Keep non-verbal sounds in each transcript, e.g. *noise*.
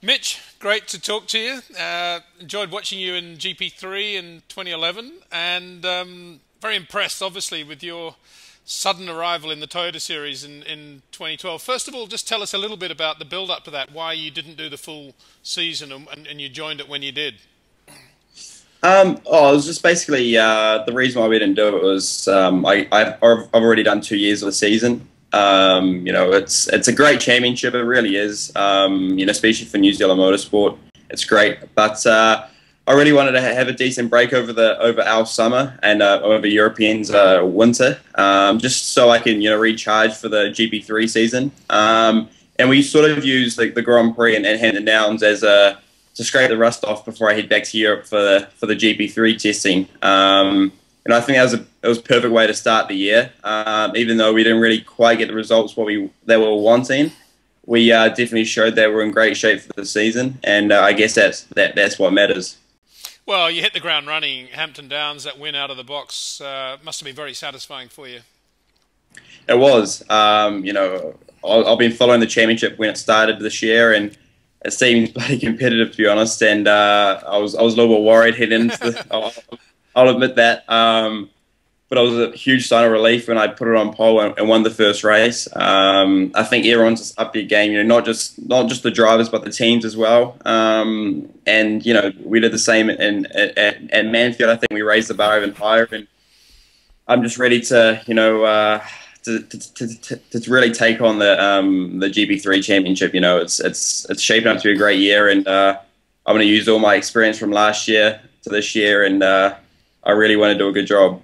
Mitch, great to talk to you. Uh, enjoyed watching you in GP3 in 2011, and um, very impressed, obviously, with your sudden arrival in the Toyota Series in, in 2012. First of all, just tell us a little bit about the build up to that, why you didn't do the full season and, and you joined it when you did. Um, oh, it was just basically uh, the reason why we didn't do it was um, I, have already done two years of the season. Um, you know, it's it's a great championship. It really is. Um, you know, especially for New Zealand motorsport, it's great. But uh, I really wanted to have a decent break over the over our summer and uh, over Europeans' uh, winter, um, just so I can you know recharge for the GP3 season. Um, and we sort of use the, the Grand Prix and, and Hampton Downs as a to scrape the rust off before I head back to Europe for the for the GP3 testing. Um, and I think that was a it was a perfect way to start the year. Um, even though we didn't really quite get the results what we they were wanting, we uh, definitely showed that we're in great shape for the season, and uh, I guess that's that that's what matters. Well, you hit the ground running. Hampton Downs, that win out of the box, uh, must have been very satisfying for you. It was. Um, you know, I've been following the championship when it started this year, and it seemed *laughs* bloody competitive to be honest. And uh, I was I was a little bit worried heading into. The, *laughs* I'll, admit that. Um, but it was a huge sign of relief when I put it on pole and, and won the first race. Um, I think everyone's just up their game, you know, not just not just the drivers but the teams as well. Um, and you know, we did the same in, at, Manfield. I think we raised the bar even higher, and I'm just ready to, you know. Uh, to, to, to, to, really take on the um, the GP3 championship, you know, it's it's it's shaping up to be a great year, and uh, I'm going to use all my experience from last year to this year, and uh, I really want to do a good job.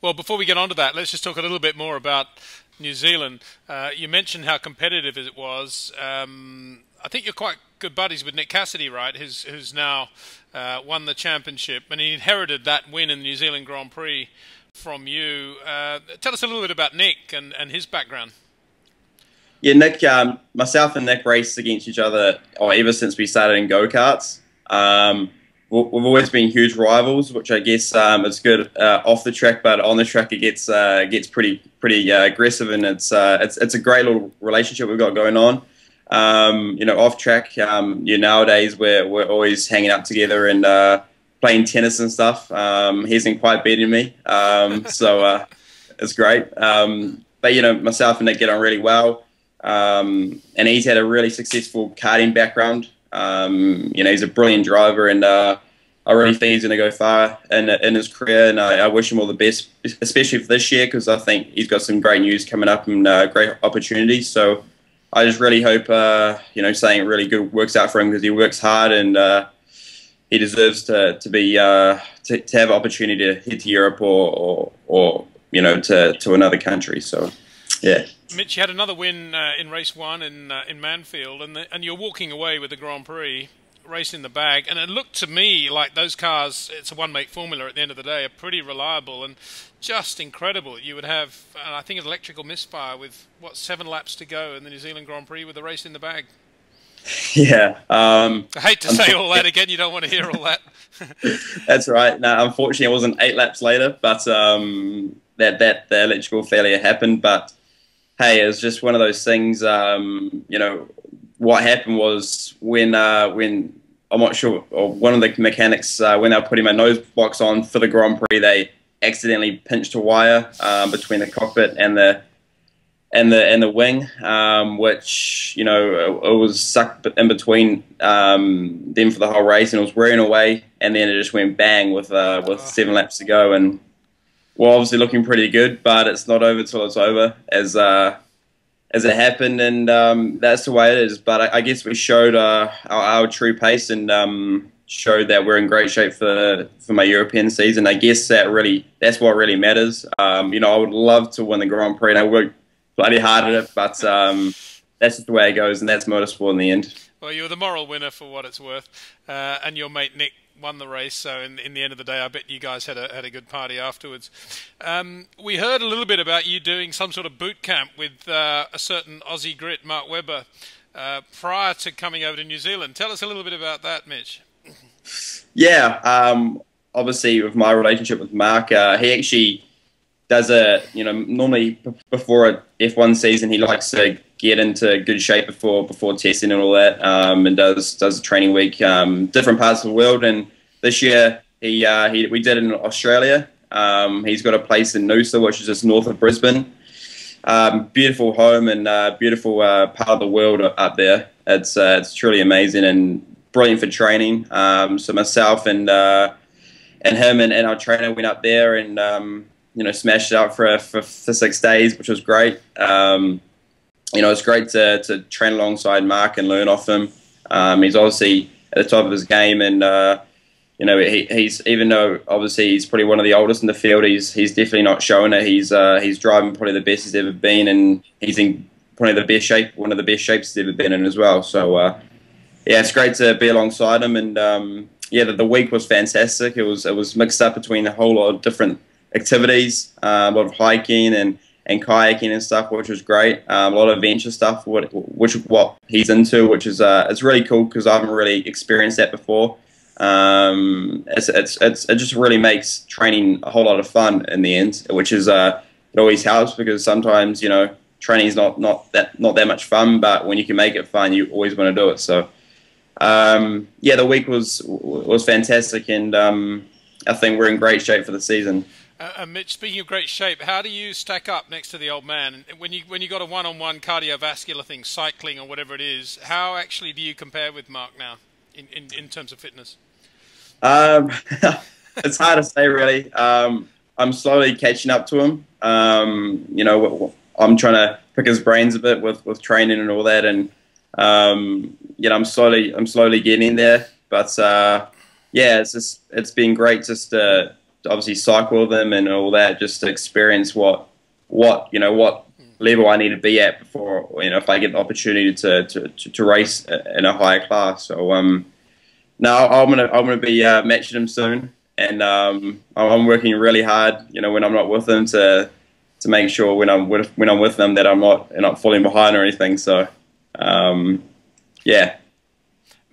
Well, before we get on to that, let's just talk a little bit more about New Zealand. Uh, you mentioned how competitive it was. Um, I think you're quite good buddies with Nick Cassidy, right? Who's, who's now uh, won the championship, and he inherited that win in the New Zealand Grand Prix from you. Uh, tell us a little bit about Nick and, and his background. Yeah, Nick, um, myself and Nick raced against each other oh, ever since we started in go karts. Um, we've always been huge rivals, which I guess um, is good uh, off the track, but on the track it gets uh, gets pretty pretty uh, aggressive, and it's uh, it's it's a great little relationship we've got going on. Um, you know, off track, um, you know, nowadays we're we're always hanging out together and uh, playing tennis and stuff. Um, he's been quite beating me, um, *laughs* so uh, it's great. Um, but you know, myself and Nick get on really well, and he's had a really successful karting background. Um, you know, he's a brilliant driver, and uh, I really think he's going to go far in, in his career. And I, I, wish him all the best, especially for this year, because I think he's got some great news coming up and uh, great opportunities. So I just really hope, uh, you know, saying really good works out for him because he works hard and uh, he deserves to to be uh, to, to have opportunity to head to Europe or, or, or you know to to another country. So yeah. Mitch, you had another win uh, in race one in uh, in Manfield, and the, and you're walking away with the Grand Prix race in the bag. And it looked to me like those cars, it's a one make formula at the end of the day, are pretty reliable and just incredible. You would have, uh, I think, an electrical misfire with what seven laps to go in the New Zealand Grand Prix with the race in the bag. *laughs* Yeah. Um, I hate to say all that again. You don't want to hear all that. *laughs* *laughs* That's right. No, unfortunately, it wasn't eight laps later, but um, that that the electrical failure happened. But hey, it was just one of those things. Um, you know, what happened was when uh, when I'm not sure, or one of the mechanics uh, when they were putting my nose box on for the Grand Prix, they accidentally pinched a wire um, between the cockpit and the and the and the wing, um, which you know it, was sucked in between um, them for the whole race, and it was wearing away, and then it just went bang with uh, with seven laps to go, and well, obviously looking pretty good, but it's not over till it's over, as uh, as it happened, and um, that's the way it is. But I, I guess we showed uh, our, our, true pace and um, showed that we're in great shape for for my European season. I guess that really that's what really matters. Um, you know, I would love to win the Grand Prix, and I worked bloody hard at it, but um, that's just the way it goes, and that's motorsport in the end. Well, you're the moral winner for what it's worth, uh, and your mate Nick won the race. So in, in the end of the day, I bet you guys had a had a good party afterwards. Um, we heard a little bit about you doing some sort of boot camp with uh, a certain Aussie grit, Mark Webber, uh, prior to coming over to New Zealand. Tell us a little bit about that, Mitch. Yeah, um, obviously with my relationship with Mark, uh, he actually does a you know normally before a F1 season he likes to get into good shape before before testing and all that, um, and does does a training week um, different parts of the world. And this year he, uh, he we did in Australia. Um, he's got a place in Noosa, which is just north of Brisbane. Um, beautiful home and uh, beautiful uh, part of the world up there. It's uh, it's truly amazing and brilliant for training. Um, so myself and uh, and him and, and, our trainer went up there and um, you know smashed it up for, for, for six days, which was great. You know, it's great to, to train alongside Mark and learn off him. Um, he's obviously at the top of his game, and uh, you know, he, he's even though obviously he's probably one of the oldest in the field, he's he's definitely not showing it. He's uh, he's driving probably the best he's ever been, and he's in probably the best shape, one of the best shapes he's ever been in as well. So uh, yeah, it's great to be alongside him, and um, yeah, the, the, week was fantastic. It was it was mixed up between a whole lot of different activities, uh, a lot of hiking and and kayaking and stuff, which was great. Um, a lot of adventure stuff, which what he's into, which is uh, it's really cool because I haven't really experienced that before. Um, it's, it's, it's, it just really makes training a whole lot of fun in the end, which is uh, it always helps because sometimes you know training is not not that not that much fun, but when you can make it fun, you always want to do it. So um, yeah, the week was was fantastic, and um, I think we're in great shape for the season. Uh, uh, Mitch, speaking of great shape, how do you stack up next to the old man? When you when you got a one-on-one cardiovascular thing, cycling or whatever it is, how actually do you compare with Mark now in, in, in terms of fitness? Um, *laughs* it's hard to say, really. Um, I'm slowly catching up to him. Um, you know, I'm trying to pick his brains a bit with, with training and all that, and um, you know, I'm slowly I'm slowly getting there. But uh, yeah, it's just it's been great just to obviously cycle with them and all that, just to experience what what you know what level I need to be at before you know if I get the opportunity to to, to, to race in a higher class. So um, now I'm gonna I'm gonna be uh, matching him soon, and um, I'm working really hard. You know when I'm not with them to to make sure when I'm with when I'm with them that I'm not not falling behind or anything. So um, yeah.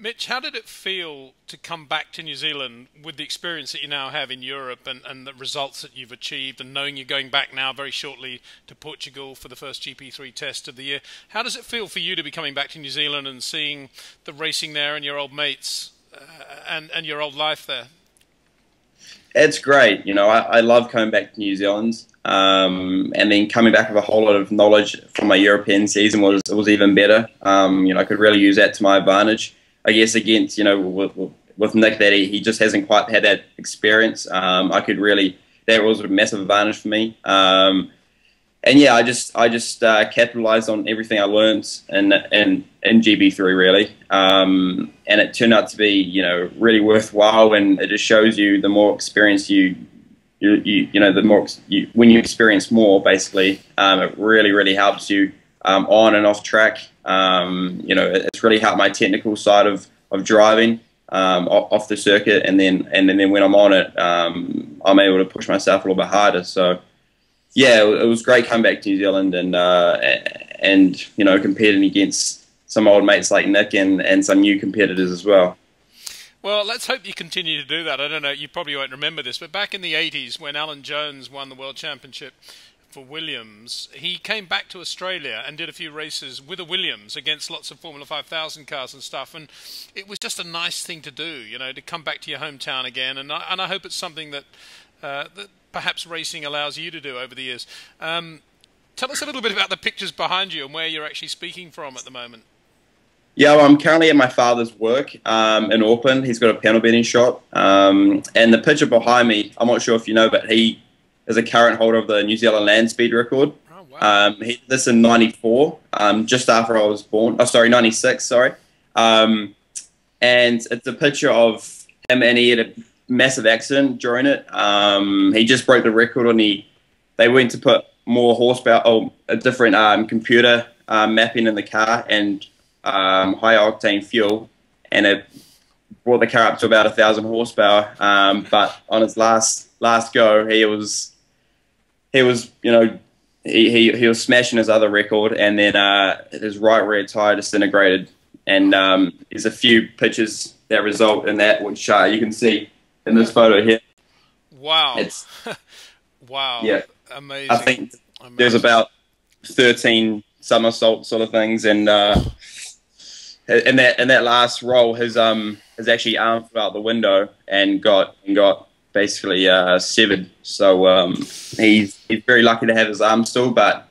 Mitch, how did it feel to come back to New Zealand with the experience that you now have in Europe and, and the results that you've achieved, and knowing you're going back now very shortly to Portugal for the first GP3 test of the year? How does it feel for you to be coming back to New Zealand and seeing the racing there and your old mates uh, and, and your old life there? It's great. You know, I, I love coming back to New Zealand. Um, and then coming back with a whole lot of knowledge from my European season was was even better. Um, you know, I could really use that to my advantage. I guess against you know with, with Nick that he, he just hasn't quite had that experience. Um, I could really that was a massive advantage for me. Um, and yeah, I just I just uh, capitalized on everything I learned in in, in GP3 really, um, and it turned out to be you know really worthwhile. And it just shows you the more experience you you, you, you know, the more you, when you experience more, basically, um, it really, really helps you um, on and off track. Um, you know, it's really helped my technical side of, of driving um, off the circuit, and then and then when I'm on it, um, I'm able to push myself a little bit harder. So, yeah, it was great coming back to New Zealand and uh, and you know competing against some old mates like Nick and, and some new competitors as well. Well, let's hope you continue to do that. I don't know, you probably won't remember this, but back in the 80s when Alan Jones won the World Championship for Williams, he came back to Australia and did a few races with a Williams against lots of Formula 5000 cars and stuff. And it was just a nice thing to do, you know, to come back to your hometown again. And I, and I hope it's something that, uh, that perhaps racing allows you to do over the years. Um, tell us a little bit about the pictures behind you and where you're actually speaking from at the moment. Yeah, well, I'm currently at my father's work um, in Auckland. He's got a panel beating shop. Um, and the picture behind me, I'm not sure if you know, but he is a current holder of the New Zealand land speed record. Oh, wow. Um, he did this in 94, um, just after I was born. Oh, sorry, 96, sorry. Um, and it's a picture of him, and he had a massive accident during it. Um, he just broke the record, and he they went to put more horsepower, oh, a different computer uh, mapping in the car, and um, high octane fuel, and it brought the car up to about a thousand horsepower. Um, but on his last last go, he was he was you know he, he, he was smashing his other record, and then uh, his right rear tire disintegrated. And um, there's a few pictures that result in that, which uh, you can see in this photo here. Wow! It's *laughs* wow! Yeah, amazing. I think amazing. there's about 13 somersault sort of things, and uh, in that in that last roll, his um his actually arm fell out the window and got and got basically uh, severed. So um, he's he's very lucky to have his arm still, but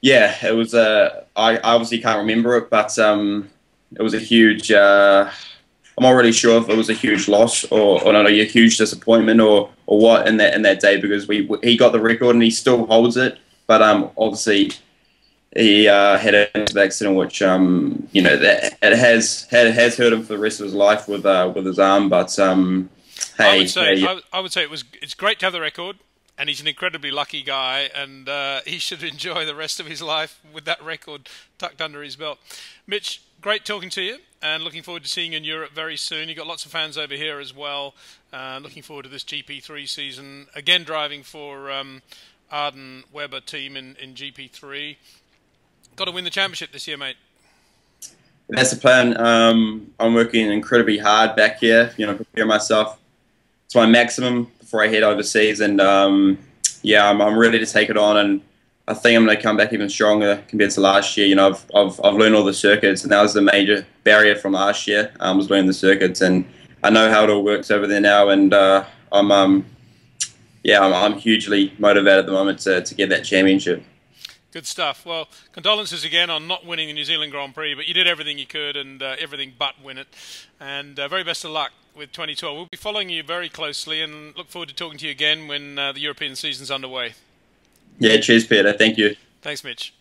yeah, it was a. I obviously can't remember it, but um, it was a huge. Uh, I'm not really sure if it was a huge loss or, or not a huge disappointment or, or what in that in that day because we he got the record and he still holds it, but um obviously he uh, had an accident which um you know that it has had has hurt him for the rest of his life with uh, with his arm, but um hey, I would say yeah, I, I would say it was it's great to have the record and he's an incredibly lucky guy, and uh, he should *laughs* enjoy the rest of his life with that record tucked under his belt. Mitch, great talking to you, and looking forward to seeing you in Europe very soon. You've got lots of fans over here as well. Uh, looking forward to this GP3 season. Again, driving for um, Arden Webber team in, in GP3. Got to win the championship this year, mate. that's the plan. Um, I'm working incredibly hard back here. You know, prepare myself to my maximum before I head overseas. And um, yeah, I'm, I'm ready to take it on. And I think I'm going to come back even stronger compared to last year. You know, I've, I've, I've learned all the circuits, and that was the major barrier from last year. I um, was learning the circuits, and I know how it all works over there now. And uh, I'm, um, yeah, I'm, I'm hugely motivated at the moment to, to get that championship. Good stuff. Well, condolences again on not winning the New Zealand Grand Prix, but you did everything you could and uh, everything but win it. And uh, very best of luck with 2012. We'll be following you very closely and look forward to talking to you again when uh, the European season's underway. Yeah, cheers, Peter. Thank you. Thanks, Mitch.